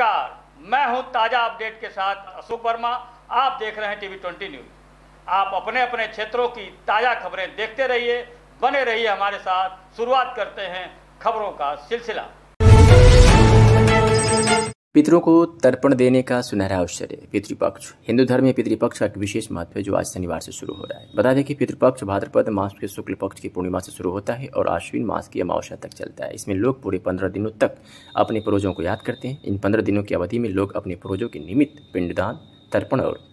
नमस्कार। मैं हूँ ताज़ा अपडेट के साथ अशोक वर्मा। आप देख रहे हैं टीवी ट्वेंटी न्यूज़। आप अपने अपने क्षेत्रों की ताज़ा खबरें देखते रहिए, बने रहिए हमारे साथ। शुरुआत करते हैं खबरों का सिलसिला। पितरों को तर्पण देने का सुनहरा अवसर है। पितृपक्ष। हिंदू धर्म में पितृपक्ष का एक विशेष महत्व है, जो आज शनिवार से शुरू हो रहा है। बता दें कि पितृपक्ष भाद्रपद मास के शुक्ल पक्ष की पूर्णिमा से शुरू होता है और आश्विन मास की अमावस्या तक चलता है। इसमें लोग पूरे पंद्रह दिनों तक अपने पूर्वजों को याद करते हैं। इन पंद्रह दिनों की अवधि में लोग अपने पूर्वजों के निमित्त पिंडदान, तर्पण और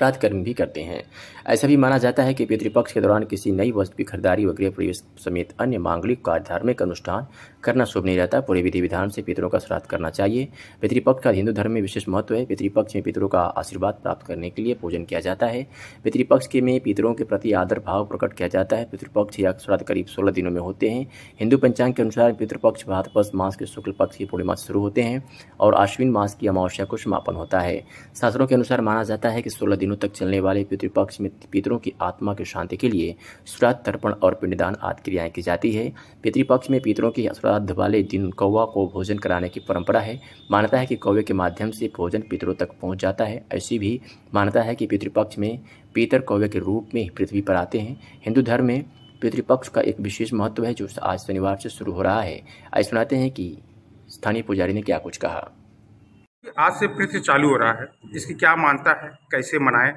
श्राद्ध कर्म भी करते हैं। ऐसा भी माना जाता है कि पितृपक्ष के दौरान किसी नई वस्तु की खरीदारी व गृह प्रवेश समेत अन्य मांगलिक कार्य धार्मिक अनुष्ठान करना शुभ नहीं रहता। पूरे विधि विधान से पितरों का श्राद्ध करना चाहिए। पितृपक्ष का हिंदू धर्म में विशेष महत्व है। पितृपक्ष में पितरों का आशीर्वाद प्राप्त करने के लिए पूजन किया जाता है। पितृपक्ष के में पितरों के प्रति आदर भाव प्रकट किया जाता है। पितृपक्ष या श्राद्ध करीब सोलह दिनों में होते हैं। हिंदू पंचांग के अनुसार पितृपक्ष भाद्रपद मास के शुक्ल पक्ष की पूर्णिमा शुरू होते हैं और आश्विन मास की अमावस्या को समापन होता है। शास्त्रों के अनुसार माना जाता है कि सोलह दिनों तक चलने वाले पितृपक्ष में पितरों की आत्मा की शांति के लिए श्राद्ध, तर्पण और पिंडदान आदि क्रियाएँ की जाती है। पितृपक्ष में पितरों की श्राद्ध वाले दिन कौवा को भोजन कराने की परंपरा है। मान्यता है कि कौवे के माध्यम से भोजन पितरों तक पहुँच जाता है। ऐसी भी मान्यता है कि पितृपक्ष में पितर कौवे के रूप में पृथ्वी पर आते हैं। हिंदू धर्म में पितृपक्ष का एक विशेष महत्व है, जो आज शनिवार से शुरू हो रहा है। आज सुनाते हैं कि स्थानीय पुजारी ने क्या कुछ कहा। आज से पृथ्वी चालू हो रहा है। इसकी क्या मानता है? कैसे मनाएँ?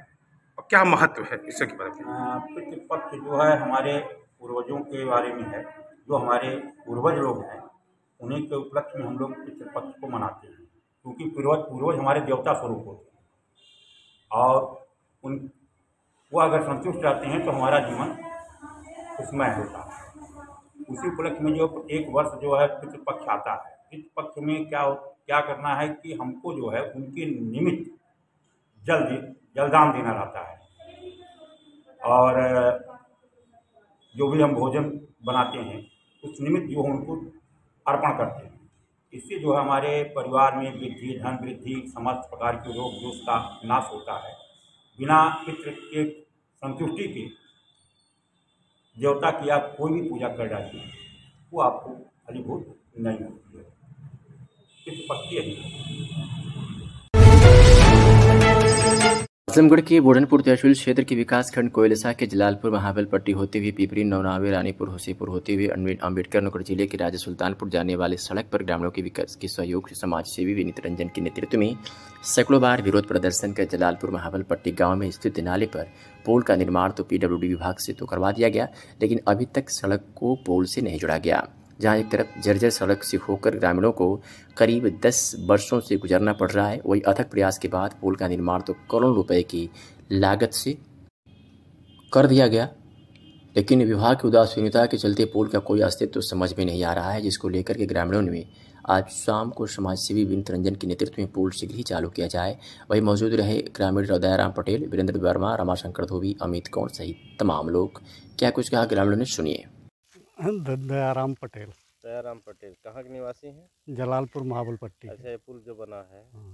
और क्या महत्व है इससे की बताइए पितृपक्ष जो है हमारे पूर्वजों के बारे में है, जो हमारे पूर्वज लोग हैं, उन्हीं के उपलक्ष्य में हम लोग पितृपक्ष को मनाते हैं। क्योंकि पूर्वज पूर्वज हमारे देवता स्वरूप होते हैं। और उन, वो अगर संतुष्ट रहते हैं तो हमारा जीवन खुशमय होता है। उसी उपलक्ष्य में जो एक वर्ष जो है पितृपक्ष आता है। पितृपक्ष में क्या क्या करना है कि हमको जो है उनके निमित्त जल जलदान देना रहता है। और, जो भी हम भोजन बनाते हैं, उस निमित्त जो उनको अर्पण करते हैं। इससे जो है हमारे परिवार में वृद्धि, धन वृद्धि, समस्त प्रकार के रोग दोष का नाश होता है। बिना पितृ के संतुष्टि के देवता की आप कोई भी पूजा कर डालिए, वो आपको फलीभूत नहीं होती है। आजमगढ़ के बोढ़नपुर तहसील क्षेत्र के विकास खंड कोयलसा के जलालपुर महाबल पट्टी होते हुए पिपरी नौनावे, रानीपुर होसीपुर होते हुए अंबेडकर नगर ज़िले के राजा सुल्तानपुर जाने वाले सड़क पर ग्रामीणों के विकास के सहयोग से समाज सेवी विनीत रंजन के नेतृत्व में सैकड़ों बार विरोध प्रदर्शन कर जलालपुर महाबल पट्टी गाँव में स्थित नाले पर पोल का निर्माण तो पीडब्ल्यूडी विभाग से तो करवा दिया गया, लेकिन अभी तक सड़क को पोल से नहीं जोड़ा गया। जहाँ एक तरफ़ जर्जर सड़क से होकर ग्रामीणों को करीब 10 वर्षों से गुजरना पड़ रहा है, वही अथक प्रयास के बाद पुल का निर्माण तो करोड़ों रुपए की लागत से कर दिया गया। लेकिन विभाग की उदासीनता के चलते पुल का कोई अस्तित्व तो समझ में नहीं आ रहा है, जिसको लेकर के ग्रामीणों ने आज शाम को समाज सेवी विनीत रंजन के नेतृत्व में पुल शीघ्र ही चालू किया जाए। वही मौजूद रहे ग्रामीण हृदयाराम पटेल, वीरेंद्र वर्मा, रमाशंकर धोबी, अमित कौर सहित तमाम लोग। क्या कुछ कहा ग्रामीणों ने, सुनिए। दयाराम पटेल। दयाराम पटेल कहाँ के निवासी हैं? जलालपुर महाबल पट्टी अच्छा ये पुल जो बना है हाँ।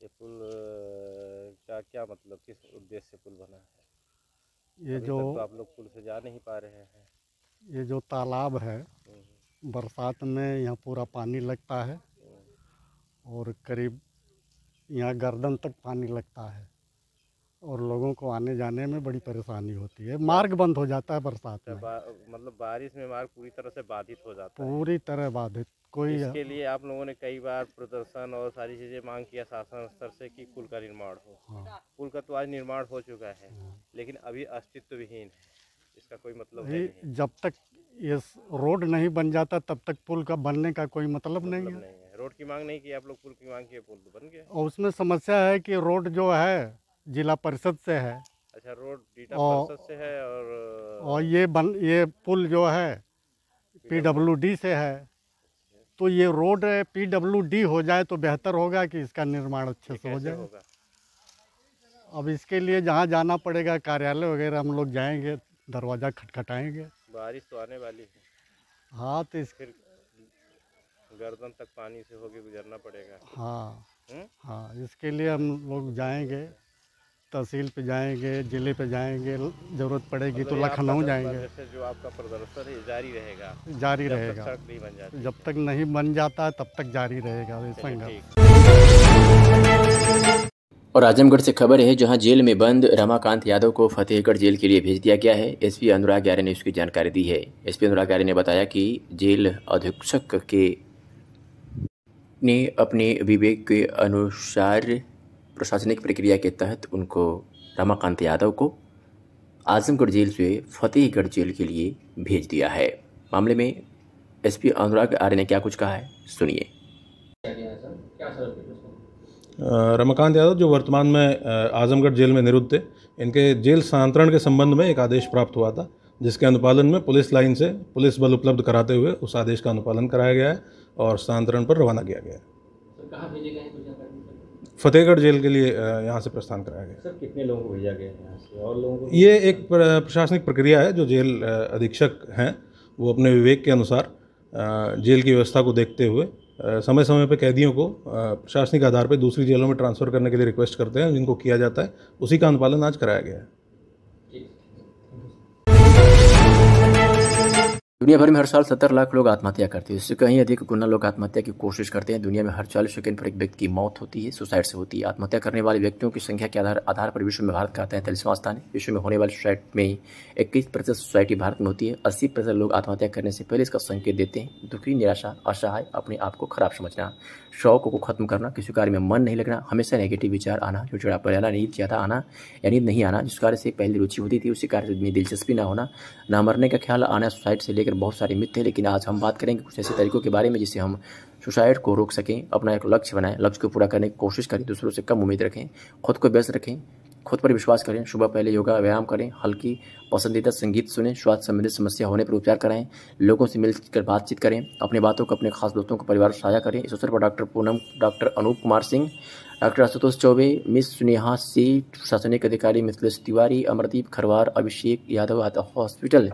ये पुल का क्या मतलब किस उद्देश्य से पुल बना है? ये जो तो आप लोग पुल से जा नहीं पा रहे हैं। ये जो तालाब है हम्म, बरसात में यहाँ पूरा पानी लगता है और करीब यहाँ गर्दन तक पानी लगता है। और लोगों को आने जाने में बड़ी परेशानी होती है। मार्ग बंद हो जाता है बरसात अच्छा, में। बा, मतलब बारिश में मार्ग पूरी तरह से बाधित हो जाता है। पूरी तरह बाधित कोई इसके लिए आप लोगों ने कई बार प्रदर्शन और सारी चीज़ें मांग किया शासन स्तर से कि पुल का निर्माण हो। हाँ, पुल का तो आज निर्माण हो चुका है लेकिन अभी अस्तित्व विहीन है इसका कोई मतलब नहीं जब तक ये रोड नहीं बन जाता तब तक पुल का बनने का कोई मतलब नहीं मतलब है। नहीं है। रोड की मांग नहीं की आप लोग पुल की मांग किए पुल तो बन गया। और उसमें समस्या है कि रोड जो है जिला परिषद से है। अच्छा रोड डीटा परिषद से है और और ये बन ये पुल जो है पीडब्ल्यूडी से है। तो ये रोड पीडब्ल्यूडी हो जाए तो बेहतर होगा कि इसका निर्माण अच्छे से हो जाए। अब इसके लिए जहाँ जाना पड़ेगा कार्यालय वगैरह हम लोग जाएँगे दरवाज़ा खटखटाएँगे। बारिश तो आने वाली है। हाँ तो इस फिर गर्दन तक पानी से होके गुजरना पड़ेगा। हाँ। हम्म? हाँ इसके लिए हम लोग जाएँगे। तहसील पे जाएँगे ज़िले पे जाएँगे ज़रूरत पड़ेगी तो मतलब लखनऊ जाएँगे। जो आपका प्रदर्शन है जारी रहेगा? जारी तक रहेगा। जब तक नहीं बन जाता है तब तक जारी रहेगा संघर्ष। और आजमगढ़ से खबर है जहाँ जेल में बंद रमाकांत यादव को फतेहगढ़ जेल के लिए भेज दिया गया है। एसपी अनुराग आर्य ने इसकी जानकारी दी है। एसपी अनुराग आर्य ने बताया कि जेल अधीक्षक के ने अपने विवेक के अनुसार प्रशासनिक प्रक्रिया के तहत उनको रमाकांत यादव को आजमगढ़ जेल से फतेहगढ़ जेल के लिए भेज दिया है। मामले में एसपी अनुराग आर्य ने क्या कुछ कहा है? सुनिए। रमाकांत यादव जो वर्तमान में आजमगढ़ जेल में निरुद्ध थे इनके जेल स्थानांतरण के संबंध में एक आदेश प्राप्त हुआ था जिसके अनुपालन में पुलिस लाइन से पुलिस बल उपलब्ध कराते हुए उस आदेश का अनुपालन कराया गया है और स्थानांतरण पर रवाना किया गया है? फतेहगढ़ जेल के लिए यहाँ से प्रस्थान कराया गया। सर कितने लोगों को भेजा गया है यहाँ से? और लोगों को ये एक प्रशासनिक प्रक्रिया है जो जेल अधीक्षक हैं वो अपने विवेक के अनुसार जेल की व्यवस्था को देखते हुए समय समय पर कैदियों को प्रशासनिक आधार पर दूसरी जेलों में ट्रांसफ़र करने के लिए रिक्वेस्ट करते हैं जिनको किया जाता है उसी का अनुपालन आज कराया गया है। दुनिया भर में हर साल सत्तर लाख लोग आत्महत्या करते हैं। इससे कहीं अधिक गुना लोग आत्महत्या की कोशिश करते हैं। दुनिया में हर चालीस सेकंड पर एक व्यक्ति की मौत होती है, सुसाइड से होती है। आत्महत्या करने वाले व्यक्तियों की संख्या के आधार आधार पर विश्व में भारत का आता है तैंतालीसवां स्थान विश्व में होने वाली सुसाइड में इक्कीस प्रतिशत सोसाइटी भारत में होती है। अस्सी प्रतिशत लोग आत्महत्या करने से पहले इसका संकेत देते हैं। दुखी, निराशा, असहाय, अपने आप को खराब समझना, शौक को खत्म करना, किसी कार्य में मन नहीं लगना, हमेशा नेगेटिव विचार आना चिड़चिड़ापन आना नींद ज़्यादा आना या नींद नहीं आना, जिस कार्य से पहले रुचि होती थी, उसी कार्य में दिलचस्पी ना होना, ना मरने का ख्याल आना सुसाइड से लेकर बहुत सारे मिथ थे लेकिन आज हम बात करेंगे कुछ ऐसे तरीकों के बारे में जिससे हम सुसाइड को रोक सकें, अपना एक लक्ष्य बनाएँ, लक्ष्य को पूरा करने की कोशिश करें, दूसरों से कम उम्मीद रखें, खुद को व्यस्त रखें, खुद पर विश्वास करें, सुबह पहले योगा, व्यायाम करें, हल्की पसंदीदा संगीत सुनें, स्वास्थ्य संबंधित समस्या होने पर उपचार कराएँ, लोगों से मिलकर बातचीत करें, अपनी बातों को अपने खास दोस्तों को, परिवार साझा करें। इस अवसर पर doctor Poonam, doctor Anoop Kumar Singh doctor Ashutosh Chaubey miss Sneha Seth प्रशासनिक अधिकारी मिथिलेश तिवारी, अमरदीप खरवार, अभिषेक यादव हॉस्पिटल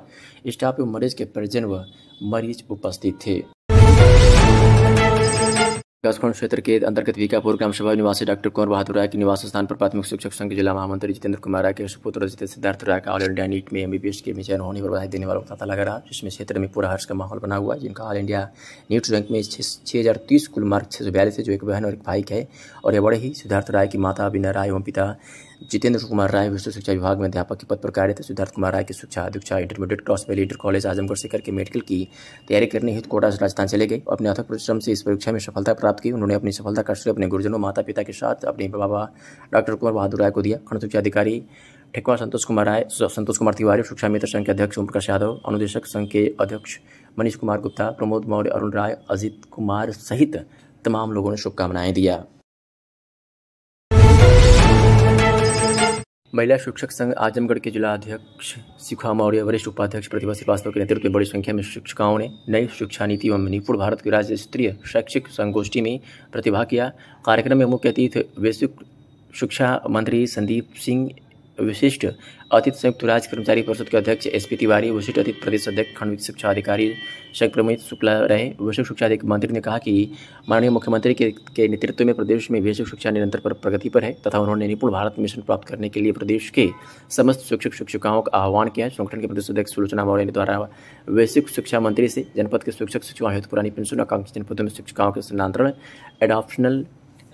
स्टाफ एवं मरीज़ के परिजन व मरीज़ उपस्थित थे। विकासखंड क्षेत्र के अंतर्गत विकापुर ग्राम सभा निवासी डॉक्टर कुंवर बहादुर राय के निवास स्थान पर प्राथमिक शिक्षक संघ के जिला महामंत्री जितेंद्र कुमार राय के सुपुत्र जितेंद्र सिद्धार्थ राय का ऑल इंडिया नीट में एमबीबीएस के चयन होने पर बधाई देने वाला पता लगा रहा, जिसमें क्षेत्र में पूरा हर्ष का माहौल बना हुआ जिनका ऑल इंडिया नीट रैंक में छः हज़ार तीस कुल मार्क छः सौ बयालीस है, जो एक बहन और एक भाई है, और यह बड़े ही सिद्धार्थ राय की माता बिना राय एवं पिता जितेंद्र कुमार राय विश्व शिक्षा विभाग में अध्यापक के पद पर कार्यरत है सिद्धार्थ कुमार राय की शिक्षा अध्यक्षा intermediate cross valley inter college Azamgarh से करके मेडिकल की तैयारी करने हेतु कोटा से राजस्थान चले गए। अपने अथक परिश्रम से इस परीक्षा में सफलता प्राप्त की। उन्होंने अपनी सफलता का श्रेय अपने गुरुजनों माता पिता के साथ अपने बाबा डॉक्टर कुमार बहादुर राय को दिया। खंड शिक्षा अधिकारी ठेकवा संतोष कुमार राय संतोष कुमार तिवारी, शिक्षा मित्र संघ के अध्यक्ष ओम प्रकाश यादव, अनुदेशक संघ के अध्यक्ष मनीष कुमार गुप्ता, प्रमोद मौर्य, अरुण राय, अजित कुमार सहित तमाम लोगों ने शुभकामनाएँ दिया। महिला शिक्षक संघ आजमगढ़ के जिला अध्यक्ष शिखा मौर्य, वरिष्ठ उपाध्यक्ष प्रतिभा श्रीवास्तव के नेतृत्व में बड़ी संख्या में शिक्षिकाओं ने नई शिक्षा नीति एवं निपुण भारत की राज्य स्तरीय शैक्षिक संगोष्ठी में प्रतिभा किया। कार्यक्रम में मुख्य अतिथि वैश्विक शिक्षा मंत्री संदीप सिंह विशिष्ट अतिथि संयुक्त राज्य कर्मचारी परिषद के अध्यक्ष एस पी तिवारी विशिष्ट अतिथि प्रदेश अध्यक्ष खंड शिक्षा अधिकारी संघ प्रमित शुक्ला रहे। वैश्विक शिक्षा मंत्री ने कहा कि माननीय मुख्यमंत्री के, के नेतृत्व में प्रदेश में वैश्विक शिक्षा निरंतर पर प्रगति पर है तथा उन्होंने निपुण भारत मिशन प्राप्त करने के लिए प्रदेश के समस्त शिक्षक शिक्षिकाओं का आह्वान किया। संगठन के प्रदेश अध्यक्ष सुलोचना मौर्य द्वारा वैश्विक शिक्षा मंत्री से जनपद के शिक्षक शिक्षकों हेतु पुरानी पेंशन आकांक्षी जनपदों में शिक्षिकाओं के स्थानांतरण एडॉप्शनल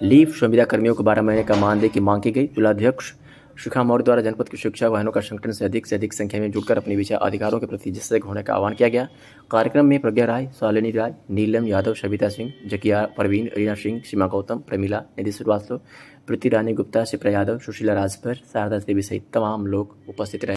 लीव संविदा कर्मियों को बारह महीने का मानदेय की मांग की गई। जिलाध्यक्ष शिखा मौर्य द्वारा जनपद की शिक्षा वाहनों का संगठन से अधिक से अधिक संख्या में जुड़कर अपने विषय अधिकारों के प्रति जिससे होने का आह्वान किया गया। कार्यक्रम में प्रज्ञा राय, शालिनी राय, नीलम यादव सविता सिंह, जकिया परवीन, रीना सिंह, सीमा गौतम, प्रमिला, निधि श्रीवास्तव, प्रीति रानी गुप्ता, शिप्रा यादव, सुशीला राजभर, शारदा देवी सहित तमाम लोग उपस्थित रहे।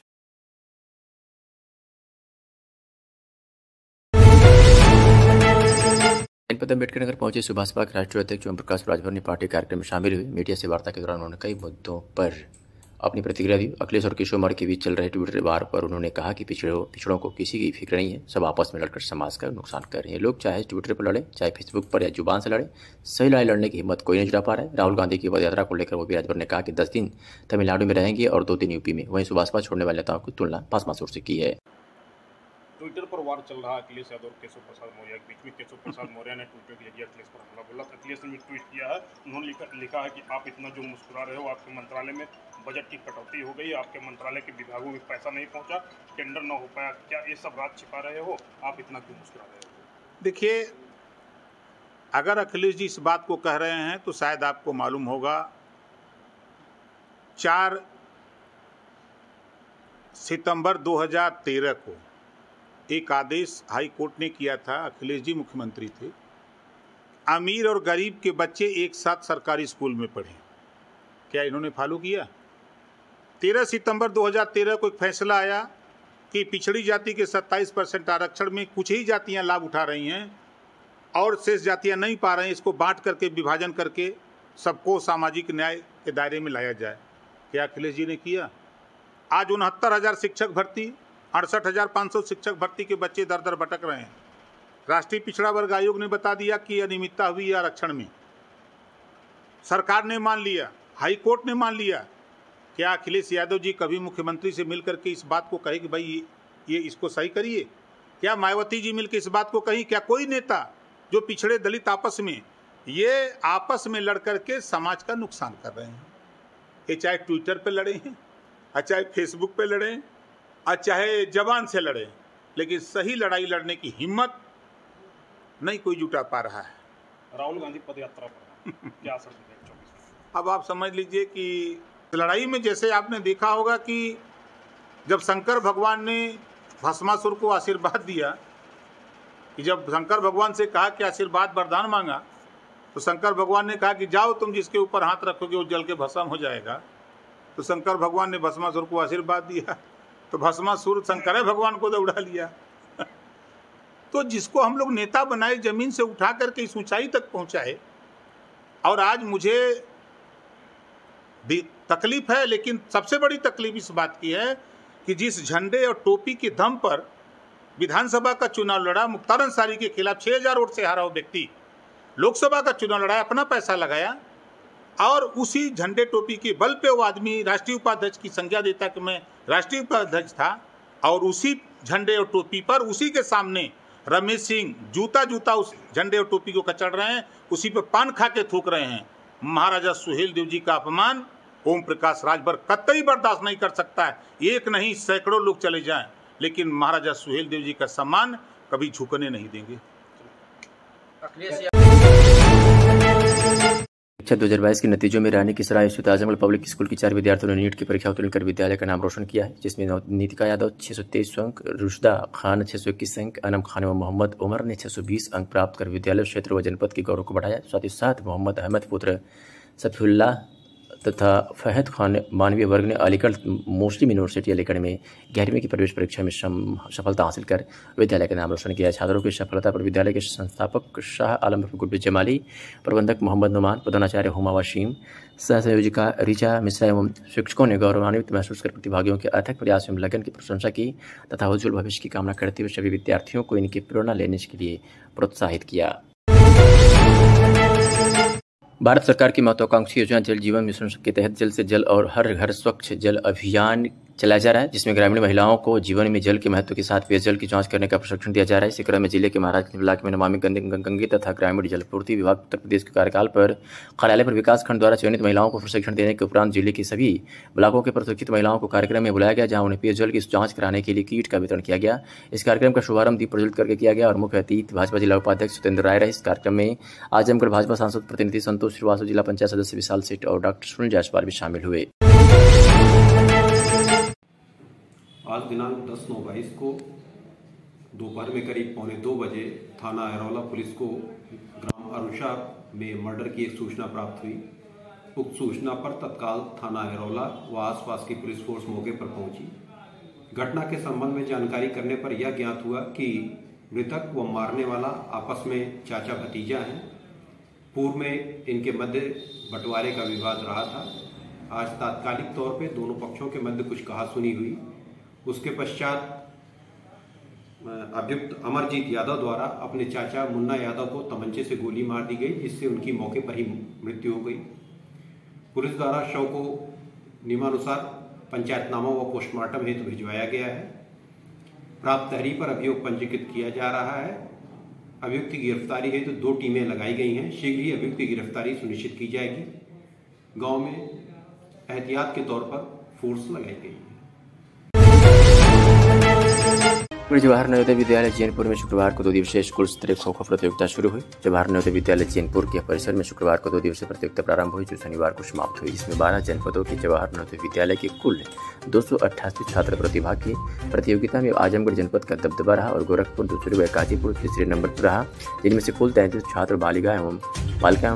जनपद अंबेडकर नगर पहुँचे सुभाष पार्क राष्ट्रीय अध्यक्ष ओम प्रकाश राजभर ने पार्टी कार्यक्रम में शामिल हुए। मीडिया से वार्ता के दौरान उन्होंने कई मुद्दों पर अपनी प्रतिक्रिया दी। अखिलेश और किशोर कुमार के बीच चल रहे ट्विटर वार पर उन्होंने कहा कि पिछड़ों पिछड़ों को किसी की फ़िक्र नहीं है। सब आपस में लड़कर समाज का नुकसान कर रहे हैं। लोग चाहे ट्विटर पर लड़े, चाहे फेसबुक पर या ज़ुबान से लड़े, सही लड़ाई लड़ने की हिम्मत कोई नहीं जुटा पा रहा है। राहुल गांधी की पद यात्रा को लेकर वो राजभर ने कहा कि दस दिन तमिलनाडु में रहेंगे और दो दिन यूपी में। वहीं सुभाषपा छोड़ने वाले नेताओं की तुलना पासमासुर से की है। ट्विटर पर वार चल रहा अखिलेश यादव और केशव प्रसाद मौर्य के बीच में। केशव प्रसाद मौर्य ने ट्विटर के ज़रिए अखिलेश पर हमला बोला। अखिलेश ने ट्वीट किया है। उन्होंने लिखा है कि आप इतना जो मुस्कुरा रहे हो आपके मंत्रालय में बजट की कटौती हो गई, आपके मंत्रालय के विभागों में पैसा नहीं पहुँचा, टेंडर न हो पाया, क्या ये सब रात छिपा रहे हो? आप इतना क्यों मुस्कुरा रहे हो? देखिए, अगर अखिलेश जी इस बात को कह रहे हैं तो शायद आपको मालूम होगा, चार सितंबर 2013 को एक आदेश हाई कोर्ट ने किया था, अखिलेश जी मुख्यमंत्री थे। अमीर और गरीब के बच्चे एक साथ सरकारी स्कूल में पढ़े। क्या इन्होंने फॉलो किया? 13 सितंबर 2013 को एक फैसला आया कि पिछड़ी जाति के 27 परसेंट आरक्षण में कुछ ही जातियाँ लाभ उठा रही हैं और शेष जातियाँ नहीं पा रही हैं, इसको बांट करके, विभाजन करके सबको सामाजिक न्याय के दायरे में लाया जाए। क्या अखिलेश जी ने किया? आज उनहत्तर हज़ार शिक्षक भर्ती, अड़सठ हज़ार पाँच सौ शिक्षक भर्ती के बच्चे दर दर भटक रहे हैं। राष्ट्रीय पिछड़ा वर्ग आयोग ने बता दिया कि अनियमितता हुई आरक्षण में। सरकार ने मान लिया हाई कोर्ट ने मान लिया क्या अखिलेश यादव जी कभी मुख्यमंत्री से मिल करके इस बात को कहे कि भाई ये, ये इसको सही करिए? क्या मायावती जी मिलकर इस बात को कही? क्या कोई नेता जो पिछड़े दलित आपस में ये आपस में लड़ करके समाज का नुकसान कर रहे हैं? ये चाहे ट्विटर पे लड़े हैं और चाहे फेसबुक पे लड़े और चाहे जबान से लड़े लेकिन सही लड़ाई लड़ने की हिम्मत नहीं कोई जुटा पा रहा है। राहुल गांधी पद यात्रा पर क्या असर अब आप समझ लीजिए कि लड़ाई में जैसे आपने देखा होगा कि जब शंकर भगवान ने भस्मासुर को आशीर्वाद दिया, कि जब शंकर भगवान से कहा कि आशीर्वाद वरदान मांगा तो शंकर भगवान ने कहा कि जाओ तुम जिसके ऊपर हाथ रखोगे वो जल के भस्म हो जाएगा। तो शंकर भगवान ने भस्मासुर को आशीर्वाद दिया तो भस्मासुर शंकर भगवान को दौड़ा लिया। तो जिसको हम लोग नेता बनाए, ज़मीन से उठा करके इस ऊंचाई तक पहुँचाए, और आज मुझे तकलीफ़ है, लेकिन सबसे बड़ी तकलीफ़ इस बात की है कि जिस झंडे और टोपी के दम पर विधानसभा का चुनाव लड़ा, मुख्तार अंसारी के खिलाफ 6000 वोट से हारा वो व्यक्ति, लोकसभा का चुनाव लड़ा, अपना पैसा लगाया और उसी झंडे टोपी के बल पे वो आदमी राष्ट्रीय उपाध्यक्ष की संज्ञा देता कि मैं राष्ट्रीय उपाध्यक्ष था और उसी झंडे और टोपी पर उसी के सामने रमेश सिंह जूता जूता उस झंडे और टोपी को कचड़ रहे हैं, उसी पर पान खा के थूक रहे हैं। महाराजा सुहेल देव जी का अपमान ओम प्रकाश राजभर कतई बर्दाश्त नहीं कर सकता है। एक नहीं, सैकड़ों लोग चले जाएँ। लेकिन महाराजा सुहेल देव जी का सम्मान कभी झुकने नहीं देंगे। परीक्षा दो हज़ार बाईस के नतीजों में रानी की सराय स्थित आजमगढ़ पब्लिक स्कूल की चार विद्यार्थियों ने नीट की परीक्षा उत्तीर्ण कर विद्यालय का नाम रोशन किया है, जिसमें नीतिका यादव छह सौ तेईस अंक, रुशदा खान छह सौ इक्कीस अंक, अनम खान व मोहम्मद उमर ने छह सौ बीस अंक प्राप्त कर विद्यालय क्षेत्र व जनपद के गौरव को बढ़ाया। साथ ही साथ मोहम्मद अहमद पुत्र सफीउल्लाह तथा फहद खान मानवीय वर्ग ने अलीगढ़ मुस्लिम यूनिवर्सिटी अलीगढ़ में ग्यारहवीं की प्रवेश परीक्षा में सफलता हासिल कर विद्यालय का नाम रोशन किया। छात्रों की सफलता पर विद्यालय के संस्थापक शाह आलम गुड्डू जमाली, प्रबंधक मोहम्मद नुमान प्रधानाचार्य हुमा वशीम सह संयोजिका रिचा मिश्रा एवं शिक्षकों ने गौरवान्वित महसूस कर प्रतिभागियों के अथक प्रयास एवं लगन की प्रशंसा की तथा उज्ज्वल भविष्य की कामना करते हुए सभी विद्यार्थियों को इनकी प्रेरणा लेने के लिए प्रोत्साहित किया। भारत सरकार की महत्वाकांक्षी योजना जल जीवन मिशन के तहत जल से जल और हर घर स्वच्छ जल अभियान चलाया जा रहा है, जिसमें ग्रामीण महिलाओं को जीवन में जल के महत्व के साथ पेयजल की जाँच करने का प्रशिक्षण दिया जा रहा है। इसी क्रम में ज़िले के महाराज इलाके में नमामि गंगे तथा ग्रामीण जलपूर्ति विभाग उत्तर प्रदेश के कार्यकाल पर कार्यालय पर विकास खंड द्वारा चयनित महिलाओं को प्रशिक्षण देने के उपरांत ज़िले की सभी ब्लॉकों के प्रशिक्षित महिलाओं को कार्यक्रम में बुलाया गया, जहाँ उन्हें पेयजल की जाँच कराने के लिए किट का वितरण किया गया। इस कार्यक्रम का शुभारंभ दीप प्रज्वलित करके किया गया और मुख्य अतिथि भाजपा जिला उपाध्यक्ष सत्येंद्र राय रहे। इस कार्यक्रम में आजमगढ़ भाजपा सांसद प्रतिनिधि संतोष श्रीवास्तव, जिला पंचायत सदस्य विशाल सेठ और डॉक्टर सुनील जायसवाल भी शामिल हुए। आज दिनांक दस नौ बाईस को दोपहर में करीब पौने दो बजे थाना अरौला पुलिस को ग्राम अरुषा में मर्डर की एक सूचना प्राप्त हुई। उक्त सूचना पर तत्काल थाना अरौला व आसपास की पुलिस फोर्स मौके पर पहुँची। घटना के संबंध में जानकारी करने पर यह ज्ञात हुआ कि मृतक व मारने वाला आपस में चाचा भतीजा हैं। पूर्व में इनके मध्य बंटवारे का विवाद रहा था। आज तात्कालिक तौर पे दोनों पक्षों के मध्य कुछ कहासुनी हुई। उसके पश्चात अभियुक्त अमरजीत यादव द्वारा अपने चाचा मुन्ना यादव को तमंचे से गोली मार दी गई, जिससे उनकी मौके पर ही मृत्यु हो गई। पुलिस द्वारा शव को नियमानुसार पंचायतनामा व पोस्टमार्टम हेतु भिजवाया गया है। प्राप्त तहरीर पर अभियोग पंजीकृत किया जा रहा है। अभियुक्त की गिरफ्तारी हेतु तो दो टीमें लगाई गई हैं। शीघ्र ही अभियुक्त की गिरफ्तारी सुनिश्चित की जाएगी। गाँव में एहतियात के तौर पर फोर्स लगाई गई। Thank you. जवाहर नवोदय विद्यालय जैनपुर में शुक्रवार को दो दिवसीय स्कूल स्तरीय खो खो प्रतियोगिता शुरू हुई। जवाहर नवोदय विद्यालय जैनपुर के परिसर में शुक्रवार को दो दिवसीय प्रतियोगिता प्रारंभ हुई, जो शनिवार को समाप्त हुई। इसमें बारह जनपदों के जवाहर नवोदय विद्यालय के कुल दो सौ अट्ठासी छात्र प्रतिभाग किए। प्रतियोगिता में आजमगढ़ जनपद का दबदबा रहा और गोरखपुर, दूसरे व गाजीपुर, तीसरे नंबर पर रहा। जिनमें से कुल तैंतीस छात्र बालिका एवं बालिका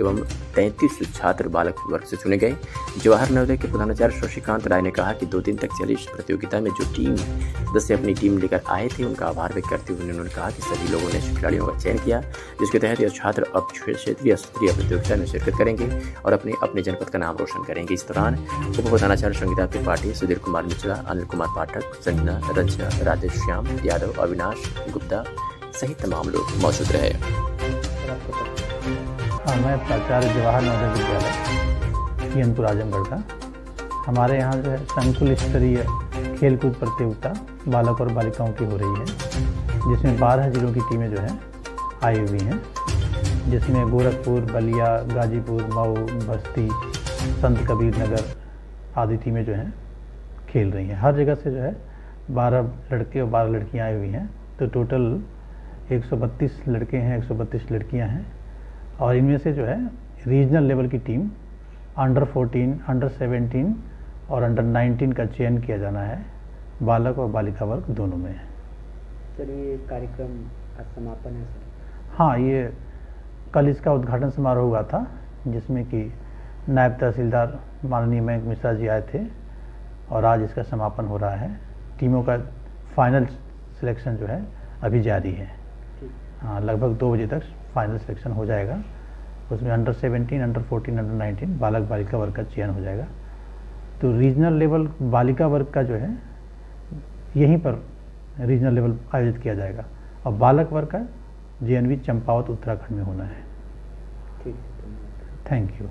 एवं तैंतीस छात्र बालक वर्ग से चुने गए। जवाहर नवोदय के प्रधानाचार्य शशिकांत राय ने कहा कि दो दिन तक चली इस प्रतियोगिता में जो टीम सदस्य अपनी टीम लेकर आए थे, उनका आभार व्यक्त करते हुए उन्होंने कहा कि सभी लोगों ने खिलाड़ियों का चयन किया, जिसके तहत यह छात्र अब क्षेत्रीय स्तरीय प्रतियोगिता में शिरकत करेंगे और अपने अपने जनपद का नाम रोशन करेंगे। इस दौरान उप प्रधानाचार्य संगीता त्रिपाठी, सुधीर कुमार मिश्रा, अनिल कुमार पाठक, संजना रंजना राजेश श्याम, यादव, अविनाश गुप्ता सहित तमाम लोग मौजूद रहे। हाँ मैं प्राचार्य जवाहर नवोदय विद्यालय यनपुर आजमगढ़ का। हमारे यहाँ जो है संकुल स्तरीय खेलकूद प्रतियोगिता बालक और बालिकाओं की हो रही है जिसमें बारह जिलों की टीमें जो हैं आई हुई हैं। जिसमें गोरखपुर बलिया गाजीपुर मऊ बस्ती संत कबीर नगर आदि टीमें जो हैं खेल रही हैं। हर जगह से जो है बारह लड़के और बारह लड़कियाँ आई हुई हैं। तो टोटल 132 लड़के हैं 132 लड़कियाँ हैं। और इनमें से जो है रीजनल लेवल की टीम अंडर 14, अंडर 17 और अंडर 19 का चयन किया जाना है बालक और बालिका वर्ग दोनों में। चलिए कार्यक्रम का समापन है सर? हाँ ये कल इसका उद्घाटन समारोह हुआ था जिसमें कि नायब तहसीलदार माननीय मयंक मिश्रा जी आए थे और आज इसका समापन हो रहा है। टीमों का फाइनल सिलेक्शन जो है अभी जारी है। हाँ लगभग दो बजे तक फाइनल सिलेक्शन हो जाएगा। उसमें अंडर 17, अंडर 14, अंडर 19 बालक बालिका वर्ग का चयन हो जाएगा। तो रीजनल लेवल बालिका वर्ग का जो है यहीं पर रीजनल लेवल आयोजित किया जाएगा। और बालक वर्ग का जेएनवी चंपावत उत्तराखंड में होना है। ठीक थैंक यू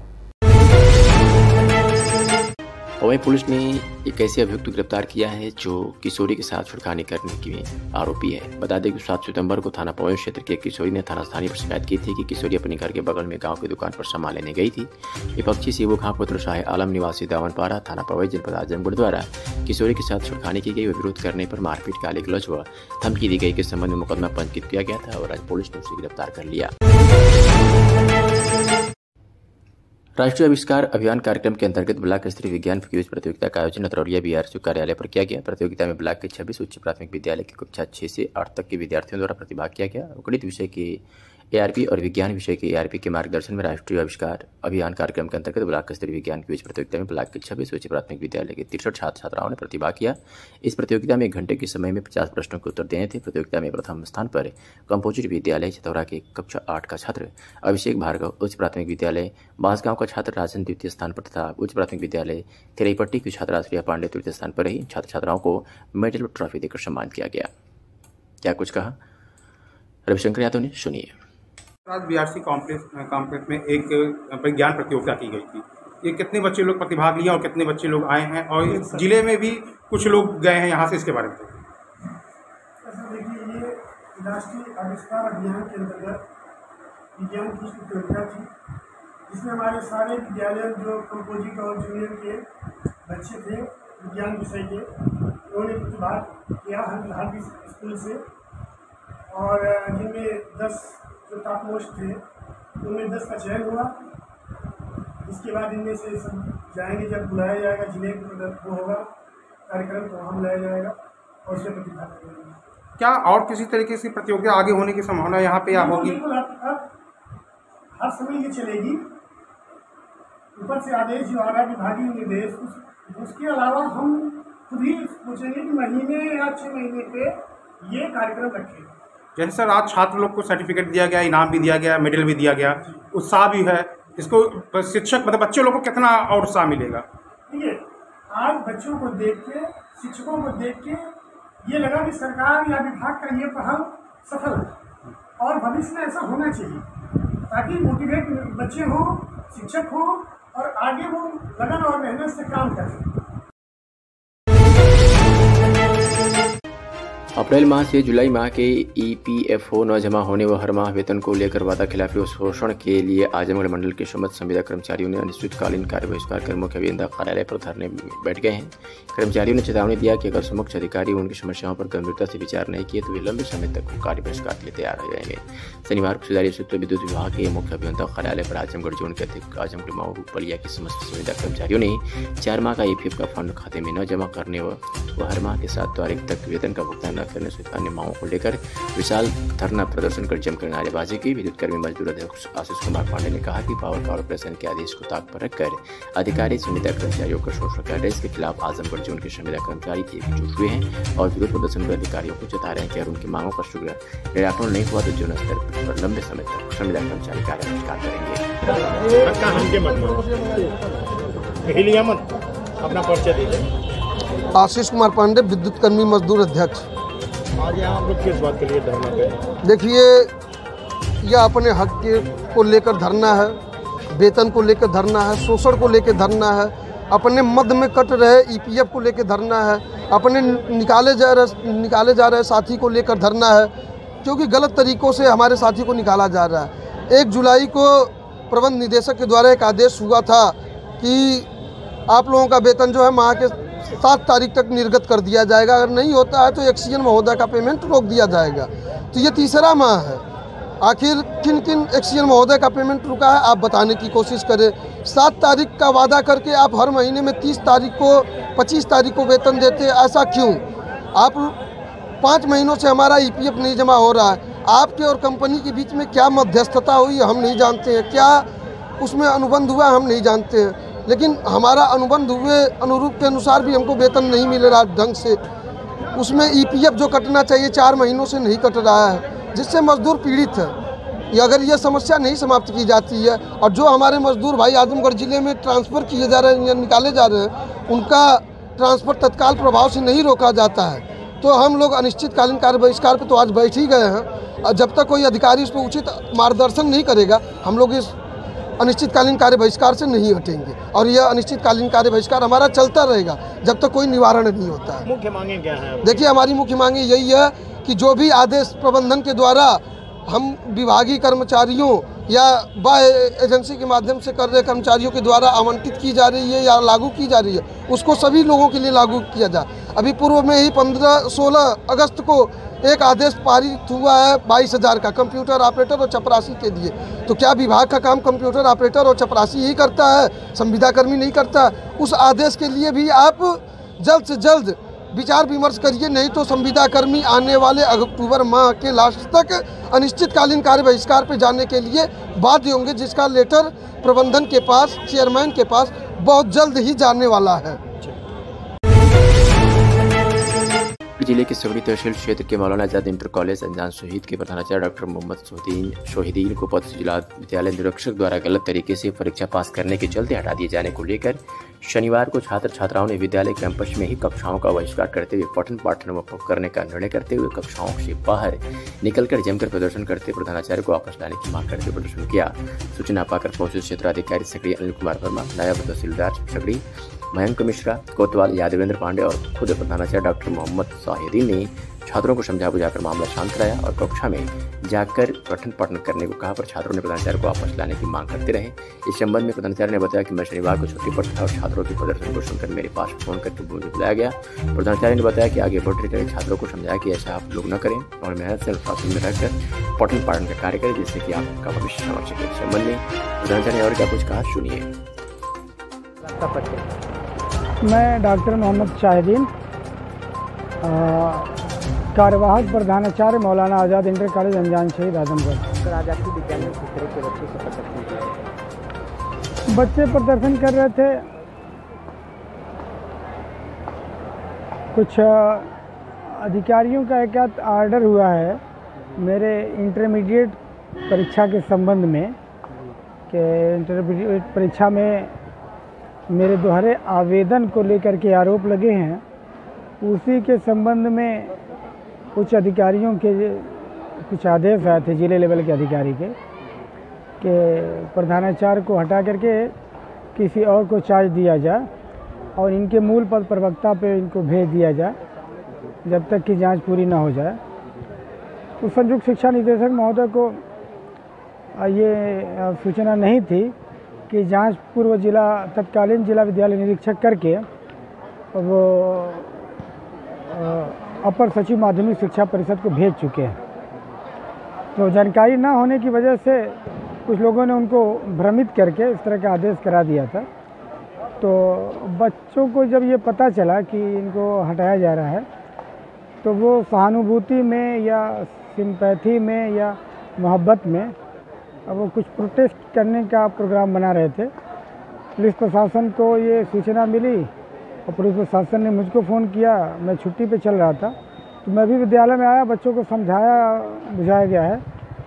वहीं पुलिस ने एक ऐसे अभियुक्त को गिरफ़्तार किया है जो किशोरी के साथ छुड़खानी करने की आरोपी है। बता दें कि सात सितंबर को थाना पवन क्षेत्र के किशोरी ने थाना स्थानीय पर शिकायत की थी कि किशोरी अपने घर के बगल में गाँव की दुकान पर सामान लेने गई थी। विपक्षी सीबो खां पुत्र शाह आलम निवासी दावनपारा थाना पवई जनपद आजमगढ़ द्वारा किशोरी के साथ छुड़खानी की गई विरोध करने पर मारपीट, गाली गलौज व धमकी दी गई के संबंध में मुकदमा पंजीकृत किया गया था और आज पुलिस ने उसे गिरफ़्तार कर लिया। राष्ट्रीय आविष्कार अभियान कार्यक्रम के अंतर्गत ब्लॉक स्तरीय विज्ञान क्यूज प्रतियोगिता का आयोजन नतरौलिया बीआरसी कार्यालय पर किया गया। प्रतियोगिता में ब्लॉक के छब्बीस उच्च प्राथमिक विद्यालय की कक्षा छह से आठ तक के विद्यार्थियों द्वारा प्रतिभाग किया गया। गणित विषय के एआरपी और विज्ञान विषय के एआरपी के मार्गदर्शन में राष्ट्रीय आविष्कार अभियान कार्यक्रम के अंतर्गत ब्लॉक स्तरीय विज्ञान क्विज प्रतियोगिता में ब्लॉक के छब्बीस उच्च प्राथमिक विद्यालय के तिरसठ छात्र छात्राओं ने प्रतिभाग किया। इस प्रतियोगिता में एक घंटे के समय में पचास प्रश्नों के उत्तर देने थे। प्रतियोगिता में प्रथम स्थान पर कंपोजिट विद्यालय चितौरा के कक्षा आठ का छात्र, अभिषेक भार्गव उच्च प्राथमिक विद्यालय, बांसगांव का छात्र राजन द्वितीय स्थान पर तथा उच्च प्राथमिक विद्यालय तिरईपट्टी की छात्रा आश्रिया पांडे तृतीय स्थान पर रही। छात्र छात्राओं को मेडल ट्रॉफी देकर सम्मानित किया गया। क्या कुछ कहा? रविशंकर यादव ने, सुनिए। आज बीआरसी कॉम्प्लेक्स कॉम्प्लेक्स में एक विज्ञान प्रतियोगिता की गई थी। ये कितने बच्चे लोग प्रतिभाग लिया और कितने बच्चे लोग आए हैं और ज़िले में भी कुछ लोग गए हैं यहाँ से इसके बारे में? देखिए ये राष्ट्रीय आविष्कार अभियान के अंतर्गत विज्ञान की प्रतियोगिता थी जिसमें हमारे सारे विद्यालय जो कंपोजिट और जूनियर के बच्चे थे विज्ञान विषय के उन्होंने प्रतिभाग किया हर हर स्कूल से। और जिनमें दस जो टॉप मोस्ट थे। उनमें दस का चयन हुआ। इसके बाद इनमें से सब जाएँगे जब बुलाया जाएगा ज़िले वो होगा कार्यक्रम तो वहाँ बुलाया जाएगा और उसमें प्रतिभाग करेंगे क्या और किसी तरीके से प्रतियोगिता आगे होने की संभावना यहाँ पे या होगी? हर समय ये चलेगी। ऊपर से आदेश जो आ रहा है विभागीय निर्देश उस, उसके अलावा हम खुद ही सोचेंगे कि महीने या छः महीने पे ये कार्यक्रम रखें जैसे सर, आज छात्र लोग को सर्टिफिकेट दिया गया, इनाम भी दिया गया मेडल भी दिया गया, उत्साह भी है। इसको शिक्षक मतलब बच्चे लोग को कितना और उत्साह मिलेगा? देखिए, आज बच्चों को देख के, शिक्षकों को देख के ये लगा कि सरकार या विभाग का ये पहल सफल है और भविष्य में ऐसा होना चाहिए ताकि मोटिवेट बच्चे हों, शिक्षक हों और आगे वो लगन और मेहनत से काम करें। अप्रैल माह से जुलाई माह के ईपीएफओ न जमा होने व हर माह वेतन को लेकर वादा खिलाफी व शोषण के लिए आजमगढ़ मंडल के समस्त संविदा कर्मचारियों ने अनिश्चितकालीन कार्य बहिष्कार कर मुख्य अभियंता कार्यालय पर धरने बैठ गए हैं। कर्मचारियों ने चेतावनी दिया कि अगर समक्ष अधिकारी उनकी समस्याओं पर गंभीरता से विचार नहीं किए तो वे लंबे समय तक कार्य बहिष्कार के लिए तैयार हो जाएँगे। शनिवार को सुधारी सूत्र विद्युत विभाग के मुख्य अभियंता कार्यालय पर आजमगढ़ जोन के अध्यक्ष आजमगढ़ माऊ बलिया की समस्त संविदा कर्मचारियों ने चार माह का ईपीएफ का फंड खाते में न जमा करने व हर माह के सात तारीख तक वेतन का भुगतान न करने से अन्य मांगों को लेकर विशाल धरना प्रदर्शन कर जमकर नारेबाजी की। विद्युत कर्मी मजदूर अध्यक्ष आशीष कुमार पांडे ने कहा कि पावर कॉर्पोरेशन के आदेश को ताक पर रखकर अधिकारी संविदा कर्मचारियों को शोषण कर रहे इसके खिलाफ आजमगढ़ जोन के संविदा कर्मचारी एकजुट हुए हैं और विरोध प्रदर्शन कर अधिकारियों को चेता रहे हैं कि अगर उनकी मांगों का शीघ्र निराकरण नहीं हुआ तो जोन स्तर पर लंबे समय तक संविदा कर्मचारी कार्य बहिष्कार करेंगे। अपना परिचय दीजिए। आशीष कुमार पांडे विद्युत कर्मी मजदूर अध्यक्ष। देखिए, यह अपने हक के को लेकर धरना है, वेतन को लेकर धरना है, शोषण को लेकर धरना है, अपने मद में कट रहे ईपीएफ को लेकर धरना है, अपने निकाले जा रहे, निकाले जा रहे साथी को लेकर धरना है, क्योंकि गलत तरीक़ों से हमारे साथी को निकाला जा रहा है। एक जुलाई को प्रबंध निदेशक के द्वारा एक आदेश हुआ था कि आप लोगों का वेतन जो है माह के सात तारीख तक निर्गत कर दिया जाएगा। अगर नहीं होता है तो एक्सीजन महोदय का पेमेंट रोक दिया जाएगा। तो ये तीसरा माह है। आखिर किन किन एक्सीजन महोदय का पेमेंट रुका है, आप बताने की कोशिश करें। सात तारीख का वादा करके आप हर महीने में तीस तारीख को, पच्चीस तारीख को वेतन देते ऐसा क्यों? आप पाँच महीनों से हमारा ईपीएफ नहीं जमा हो रहा है। आपके और कंपनी के बीच में क्या मध्यस्थता हुई, हम नहीं जानते हैं। क्या उसमें अनुबंध हुआ, हम नहीं जानते हैं। लेकिन हमारा अनुबंध हुए अनुरूप के अनुसार भी हमको वेतन नहीं मिल रहा ढंग से। उसमें ईपीएफ जो कटना चाहिए, चार महीनों से नहीं कट रहा है, जिससे मजदूर पीड़ित है। ये अगर ये समस्या नहीं समाप्त की जाती है, और जो हमारे मजदूर भाई आजमगढ़ ज़िले में ट्रांसफ़र किए जा रहे हैं, या निकाले जा रहे हैं, उनका ट्रांसफ़र तत्काल प्रभाव से नहीं रोका जाता है। तो हम लोग अनिश्चितकालीन कार्य बहिष्कार पर तो आज बैठ ही गए हैं। जब तक कोई अधिकारी उस पर उचित मार्गदर्शन नहीं करेगा, हम लोग इस अनिश्चितकालीन कार्य बहिष्कार से नहीं हटेंगे। और यह अनिश्चितकालीन कार्य बहिष्कार हमारा चलता रहेगा जब तक कोई निवारण नहीं होता है। मुख्य मांगे क्या है? देखिए हमारी मुख्य मांगे यही है कि जो भी आदेश प्रबंधन के द्वारा हम विभागीय कर्मचारियों या बाह्य एजेंसी के माध्यम से कर रहे कर्मचारियों के द्वारा आवंटित की जा रही है या लागू की जा रही है उसको सभी लोगों के लिए लागू किया जाए अभी पूर्व में ही पंद्रह सोलह अगस्त को एक आदेश पारित हुआ है बाईस हज़ार का कंप्यूटर ऑपरेटर और चपरासी के लिए। तो क्या विभाग का काम कंप्यूटर ऑपरेटर और चपरासी ही करता है? संविदाकर्मी नहीं करता। उस आदेश के लिए भी आप जल्द से जल्द विचार विमर्श करिए, नहीं तो संविदाकर्मी आने वाले अक्टूबर माह के लास्ट तक अनिश्चितकालीन कार्य बहिष्कार पर जाने के लिए बाध्य होंगे, जिसका लेटर प्रबंधन के पास चेयरमैन के पास बहुत जल्द ही जाने वाला है। ज़िले के सगड़ी तहसील क्षेत्र के मौलाना आज़ाद इंटर कॉलेज अनजान शहीद के प्रधानाचार्य डॉक्टर मोहम्मद शोहिदीन को पद जिला विद्यालय निरीक्षक द्वारा गलत तरीके से परीक्षा पास करने के चलते हटा दिए जाने को लेकर शनिवार को छात्र छात्राओं ने विद्यालय कैंपस में ही कक्षाओं का बहिष्कार करते हुए पठन पाठन करने का निर्णय करते हुए कक्षाओं से बाहर निकलकर जमकर प्रदर्शन करते प्रधानाचार्य को वापस लाने की मांग करते प्रदर्शन किया। सूचना पाकर पहुँचे क्षेत्राधिकारी सक्रिय अनिल कुमार वर्मा, नायब तहसीलदार सक्रिय मयंक मिश्रा, कोतवाल यादवेंद्र पांडे और खुद प्रधानाचार्य डॉक्टर मोहम्मद साहिदीन ने छात्रों को समझा बुझाकर मामला शांत कराया और कक्षा में जाकर पठन पाठन करने को कहा, पर छात्रों ने प्रधानाचार्य को वापस लाने की मांग करते रहे। इस संबंध में प्रधानाचार्य ने बताया कि मैं शनिवार को छुट्टी पर था और छात्रों के प्रदर्शन को सुनकर मेरे पास फ़ोन करके मुझे बुलाया गया। प्रधानाचार्य ने बताया कि आगे बढ़ रहे छात्रों को समझाया कि ऐसा आप लोग न करें और मेहनत से अनुशासन में रहकर पठन पाठन का कार्य करें, जिससे कि आपका भविष्य है इस संबंध में। प्रधानाचार्य ने और क्या कुछ कहा, सुनिए। मैं डॉक्टर मोहम्मद शाहिदीन कार्यवाहक प्रधानाचार्य मौलाना आज़ाद इंटर कॉलेज अनजान शहीद आजमगढ़। आज आपके विद्यालय में किस तरह के बच्चे से प्रदर्शन बच्चे प्रदर्शन कर रहे थे। कुछ अधिकारियों का एक आर्डर हुआ है मेरे इंटरमीडिएट परीक्षा के संबंध में कि इंटरमीडिएट परीक्षा में मेरे दोहरे आवेदन को लेकर के आरोप लगे हैं। उसी के संबंध में कुछ अधिकारियों के, कुछ आदेश आए थे ज़िले लेवल के अधिकारी के, कि प्रधानाचार्य को हटा करके किसी और को चार्ज दिया जाए और इनके मूल पद प्रवक्ता पे इनको भेज दिया जाए जब तक कि जाँच पूरी ना हो जाए। तो संयुक्त शिक्षा निदेशक महोदय को ये सूचना नहीं थी। कि जाँच पूर्व जिला, तत्कालीन जिला विद्यालय निरीक्षक करके वो अपर सचिव माध्यमिक शिक्षा परिषद को भेज चुके हैं। तो जानकारी ना होने की वजह से कुछ लोगों ने उनको भ्रमित करके इस तरह का आदेश करा दिया था। तो बच्चों को जब ये पता चला कि इनको हटाया जा रहा है तो वो सहानुभूति में या सिंपैथी में या मोहब्बत में अब वो कुछ प्रोटेस्ट करने का प्रोग्राम बना रहे थे। पुलिस प्रशासन को ये सूचना मिली और पुलिस प्रशासन ने मुझको फ़ोन किया। मैं छुट्टी पे चल रहा था। तो मैं भी विद्यालय में आया बच्चों को समझाया बुझाया गया है।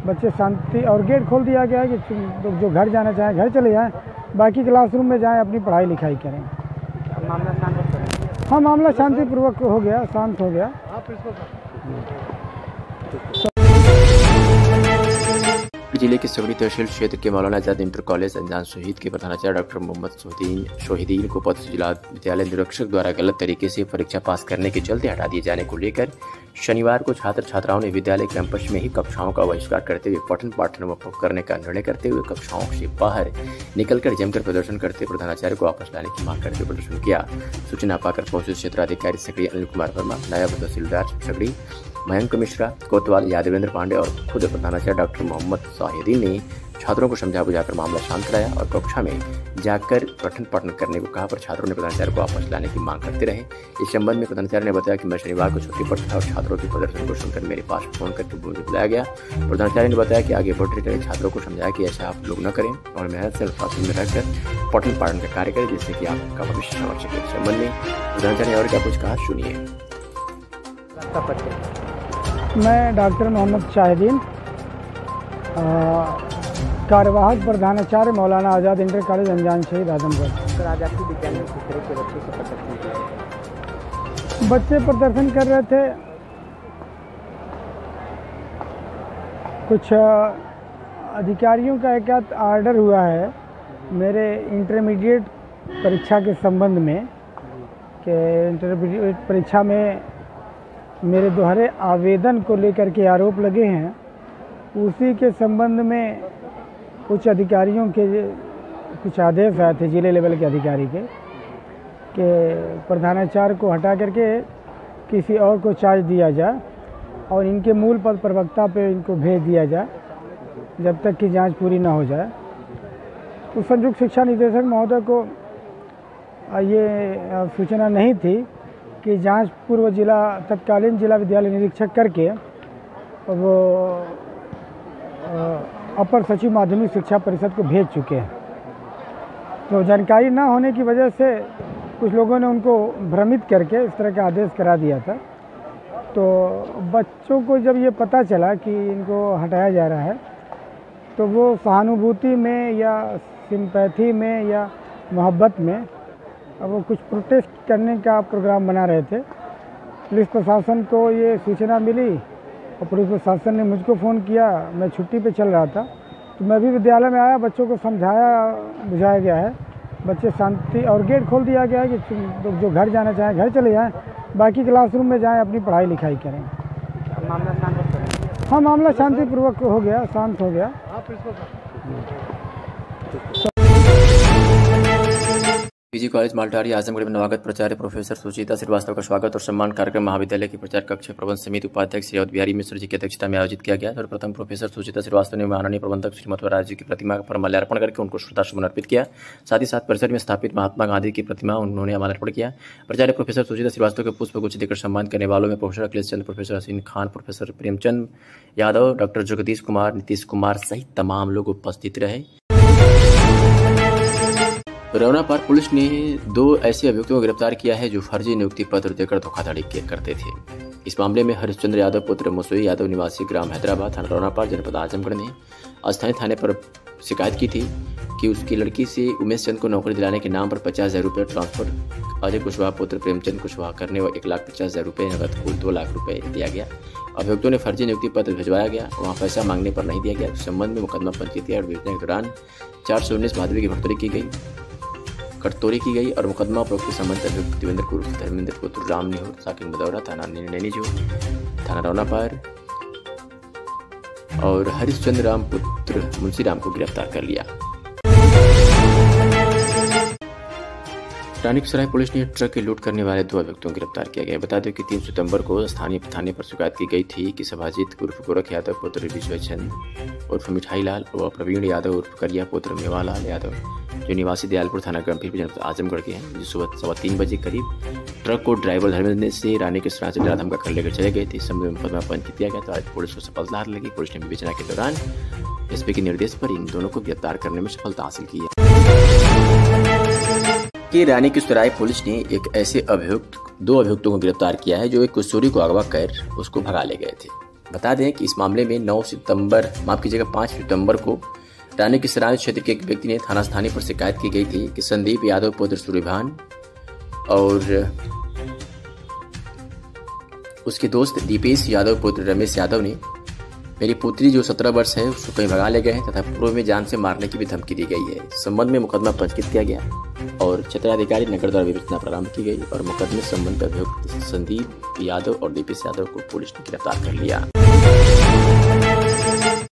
बच्चे शांति और गेट खोल दिया गया है कि तुम जो घर जाना चाहें घर चले जाएँ बाकी क्लासरूम में जाएँ अपनी पढ़ाई लिखाई करें। मामला शांत हाँ मामला शांतिपूर्वक हो गया शांत हो गया। ज़िले के सगड़ी तहसील क्षेत्र के मौलाना आज़ाद इंटर कॉलेज अनजान शहीद के प्रधानाचार्य डॉक्टर मोहम्मद सोहदीन शोहिदीन को पद जिला विद्यालय निरीक्षक द्वारा गलत तरीके से परीक्षा पास करने के चलते हटा दिए जाने को लेकर शनिवार को छात्र छात्राओं ने विद्यालय कैंपस में ही कक्षाओं का बहिष्कार करते हुए पठन पाठन करने का निर्णय करते हुए कक्षाओं से बाहर निकलकर जमकर प्रदर्शन करते प्रधानाचार्य को वापस लाने की मांग करते प्रदर्शन किया। सूचना पाकर पहुँचे क्षेत्राधिकारी सकड़ी अनिल कुमार वर्मा, नायब तहसीलदार सकड़ी मयंक मिश्रा, कोतवाल यादवेंद्र पांडे और खुद प्रधानाचार्य डॉक्टर मोहम्मद साहिदीन ने छात्रों को समझा बुझाकर मामला शांत कराया और कक्षा में जाकर पठन पाठन करने को कहा, पर छात्रों ने प्रधानाचार्य को वापस लाने की मांग करते रहे। इस संबंध में प्रधानाचार्य ने बताया कि मैं शनिवार को छुट्टी पर था और छात्रों के प्रदर्शन को सुनकर मेरे पास फ़ोन करके मुझे बुलाया गया। प्रधानाचार्य ने बताया कि आगे बढ़ रहे, छात्रों को समझाया कि ऐसा आप लोग न करें और मेहनत से अनुशासन में रहकर पठन पाठन का कार्य करें, जिससे कि आपका भविष्य संवर सके इस संबंध में प्रधानाचार्य ने और क्या कुछ कहा, सुनिए। मैं डॉक्टर मोहम्मद शाहिदीन कार्यवाहक प्रधानाचार्य मौलाना आज़ाद इंटर कॉलेज अनजान शहीद आजमगढ़। सर आज आपके विद्यालय में किस तरह के बच्चे से प्रदर्शन बच्चे प्रदर्शन कर रहे थे। कुछ अधिकारियों का एक आर्डर हुआ है मेरे इंटरमीडिएट परीक्षा के संबंध में कि इंटरमीडिएट परीक्षा में मेरे दोहरे आवेदन को लेकर के आरोप लगे हैं। उसी के संबंध में कुछ अधिकारियों के, कुछ आदेश आए थे ज़िले लेवल के अधिकारी के, कि प्रधानाचार्य को हटा करके किसी और को चार्ज दिया जाए और इनके मूल पद प्रवक्ता पे इनको भेज दिया जाए जब तक कि जाँच पूरी ना हो जाए। तो संयुक्त शिक्षा निदेशक महोदय को ये सूचना नहीं थी। कि जाँच पूर्व जिला, तत्कालीन जिला विद्यालय निरीक्षक करके वो अपर सचिव माध्यमिक शिक्षा परिषद को भेज चुके हैं। तो जानकारी ना होने की वजह से कुछ लोगों ने उनको भ्रमित करके इस तरह का आदेश करा दिया था। तो बच्चों को जब ये पता चला कि इनको हटाया जा रहा है तो वो सहानुभूति में या सिंपैथी में या मोहब्बत में वो कुछ प्रोटेस्ट करने का प्रोग्राम बना रहे थे। पुलिस प्रशासन को ये सूचना मिली और पुलिस प्रशासन ने मुझको फ़ोन किया। मैं छुट्टी पे चल रहा था। तो मैं भी विद्यालय में आया, बच्चों को समझाया, बुझाया गया है। बच्चे शांति और गेट खोल दिया गया है कि जो घर जाना चाहें, घर चले जाएँ, बाकी क्लासरूम में जाएँ, अपनी पढ़ाई लिखाई करें। हाँ मामला शांतिपूर्वक हो गया, शांत हो गया। पीजी कॉलेज माल्टारी आजमगढ़ में नवागत प्राचार्य प्रोफेसर सुचिता श्रीवास्तव का स्वागत और सम्मान कार्यक्रम महाविद्यालय की प्रचार कक्ष प्रबंध समिति उपाध्यक्ष श्री बिहारी मिश्र जी की अध्यक्षता में आयोजित किया गया सर्वप्रथम प्रोफेसर सुचिता श्रीवास्तव ने माननीय प्रबंधक श्री मथुराज जी की प्रतिमा पर माल्यार्पण करके उनको श्रद्धासुमन अर्पित किया। साथ ही साथ परिसर में स्थापित महात्मा गांधी की प्रतिमा उन्होंने माल्यार्पण किया। प्राचार्य प्रोफेसर सुचिता श्रीवास्तव के पुष्प गुच्छ देकर सम्मान करने वालों में professor Akhilesh Chandra, professor Haseen Khan, professor Premchand Yadav, doctor Jagdish Kumar, Nitish Kumar सहित तमाम लोग उपस्थित रहे। रौना पार्क पुलिस ने दो ऐसे अभियुक्तों को गिरफ़्तार किया है जो फर्जी नियुक्ति पत्र देकर धोखाधड़ी करते थे। इस मामले में हरिश्चंद्र यादव, पुत्र मुसोई यादव, निवासी ग्राम हैदराबाद, थाना रौना पार्क, जनपद आजमगढ़ ने स्थानीय थाने पर शिकायत की थी कि उसकी लड़की से उमेश चंद को नौकरी दिलाने के नाम पर पचास हज़ार रुपये ट्रांसफ़र, अजय कुशवाहा, पुत्र प्रेमचंद कुशवाहा करने व एक लाख पचास हज़ार रुपये नगद कुल दो लाख रुपये दिया गया। अभियुक्तों ने फर्जी नियुक्ति पत्र भिजवाया गया, वहाँ पैसा मांगने पर नहीं दिया गया। संबंध में मुकदमा पंजीकृत और भेजने के दौरान चार सौ उन्नीस भादवी की भर्ती की गई। कटतोरी की गई और मुकदमा उपरोक्त संबंध अभियुक्त देवेंद्र कुर्फ धर्मेंद्र पुत्र राम निहोर साकिन मदौरा थाना नैनी जो थाना रौनापार और हरिश्चंद्र राम पुत्र मुंशी राम को गिरफ़्तार कर लिया। रानीसराय पुलिस ने ट्रक की लूट करने वाले दो अभियुक्तों को गिरफ़्तार किया गया। बता दें कि तीन सितंबर को स्थानीय थाने पर शिकायत की गई थी कि सभाजीत उर्फ़ गोरख यादव पुत्र विजय चंद, उर्फ़ मिठाई लाल और प्रवीण यादव उर्फ़ करिया पुत्र मेवालाल यादव, जो निवासी दयालपुर थाना गंभीर आजमगढ़ के हैं जो सुबह सवा तीन बजे करीब ट्रक को ड्राइवर धर्मेंद्र से रानी के सराय से डरा धमका कर लेकर चले गए थे। इस समय मुकदमा पंजीकृत किया गया तो आज पुलिस को सफलता लगी। पुलिस ने विवेचना के दौरान एसपी के निर्देश पर इन दोनों को गिरफ़्तार करने में सफलता हासिल की है। कि रानी की सराय पुलिस ने एक ऐसे अभियुक्त, दो अभियुक्तों को गिरफ़्तार किया है जो एक किशोरी को अगवा कर उसको भगा ले गए थे। बता दें कि इस मामले में 9 सितंबर, माफ़ कीजिएगा 5 सितंबर को रानी की सराय क्षेत्र के एक व्यक्ति ने थाना स्थानीय पर शिकायत की गई थी कि संदीप यादव, पुत्र सूर्यभान और उसके दोस्त दीपेश यादव, पुत्र रमेश यादव ने मेरी पुत्री जो सत्रह वर्ष है, उसको कहीं भगा ले गए हैं तथा पूर्व में जान से मारने की भी धमकी दी गई है। संबंध में मुकदमा पंजीकृत किया गया और क्षेत्राधिकारी नगर द्वारा विवेचना प्रारंभ की गई और मुकदमे संबंध अभियुक्त संदीप यादव और दीपेश यादव को पुलिस ने गिरफ़्तार कर लिया।